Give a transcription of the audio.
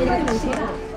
Gracias.